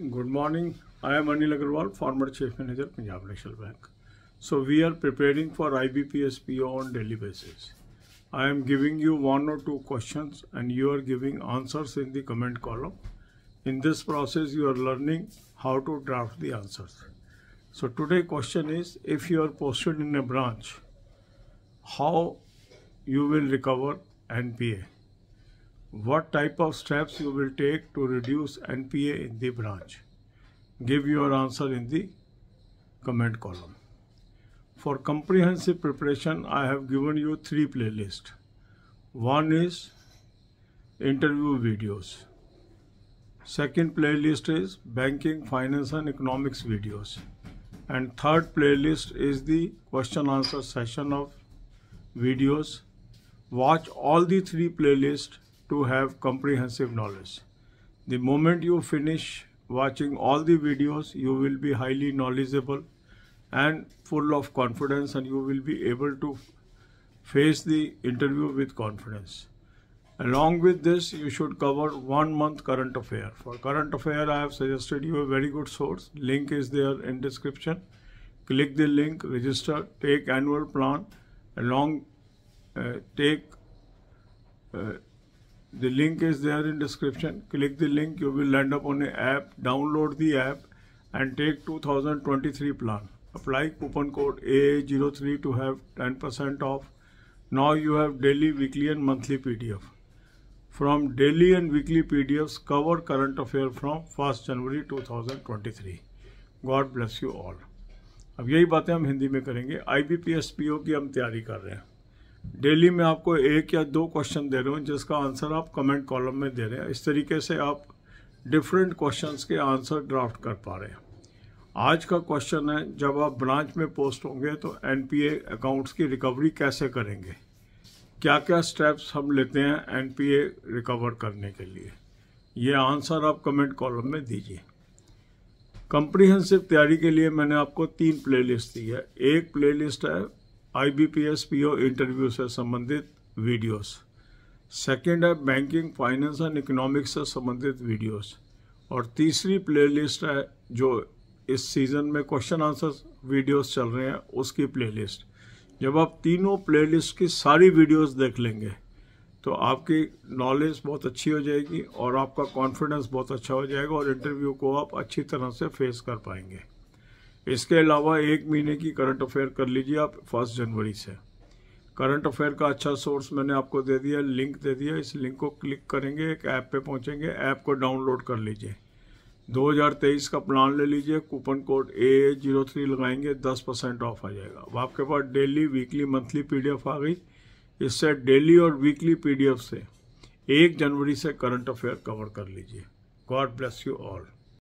Good morning. I am Anil Agarwal, former Chief Manager, Punjab National Bank. So we are preparing for IBPS PO on daily basis. I am giving you one or two questions and you are giving answers in the comment column. In this process, you are learning how to draft the answers. So today question is, if you are posted in a branch, how you will recover NPA? What type of steps you will take to reduce NPA in the branch? Give your answer in the comment column. For comprehensive preparation, I have given you three playlists. One is interview videos. Second playlist is banking, finance and economics videos. And third playlist is the question answer session of videos. Watch all the three playlists to have comprehensive knowledge. The moment you finish watching all the videos, you will be highly knowledgeable and full of confidence and you will be able to face the interview with confidence. Along with this, you should cover one month current affair. For current affair, I have suggested you a very good source. Link is there in description. Click the link, register, take annual plan, along uh, take uh, the link is there in description click the link you will land up on a app download the app and take 2023 plan apply coupon code aa03 to have 10% off now you have daily weekly and monthly pdf from daily and weekly pdfs cover current affair from 1st january 2023 god bless you all अब यही बातें हम हिंदी में करेंगे I B P S P O की हम तैयारी कर रहे हैं डेली में आपको एक या दो क्वेश्चन दे रहे हूँ, जिसका आंसर आप कमेंट कॉलम में दे रहे हैं। इस तरीके से आप डिफरेंट क्वेश्चंस के आंसर ड्राफ्ट कर पा रहे हैं। आज का क्वेश्चन है, जब आप ब्रांच में पोस्ट होंगे तो एनपीए अकाउंट्स की रिकवरी कैसे करेंगे? क्या क्या स्टेप्स हम लेते हैं एनपीए रिकवर करने के लिए? ये आंसर आप कमेंट कॉलम में दीजिए। कंप्रीहेंसिव तैयारी के लिए मैंने आपको तीन प्लेलिस्ट दी है। एक प्लेलिस्ट है आईबीपीएस पीओ इंटरव्यू से संबंधित वीडियोस सेकंड है बैंकिंग फाइनेंस एंड इकोनॉमिक्स से संबंधित वीडियोस और तीसरी प्लेलिस्ट है जो इस सीज़न में क्वेश्चन आंसर वीडियोस चल रहे हैं, उसकी प्लेलिस्ट जब आप तीनों प्लेलिस्ट की सारी वीडियोस देख लेंगे तो आपकी नॉलेज बहुत अच्छी हो जाएगी और आपका कॉन्फिडेंस बहुत अच्छा हो जाएगा और इंटरव्यू को आप अच्छी तरह से फेस कर पाएँगे. इसके अलावा एक महीने की करंट अफेयर कर लीजिए आप फ़र्स्ट जनवरी से। करंट अफेयर का अच्छा सोर्स मैंने आपको दे दिया लिंक दे दिया। इस लिंक को क्लिक करेंगे, एक ऐप पे पहुँचेंगे ऐप को डाउनलोड कर लीजिए। 2023 का प्लान ले लीजिए coupon code A zero three लगाएँगे 10 परसेंट ऑफ़ आ जाएगा। अब आपके पास डेली वीकली मंथली पीडीएफ आ गई। इससे डेली और वीकली पीडीएफ से एक जनवरी से करंट अफेयर कवर कर लीजिए। God bless you all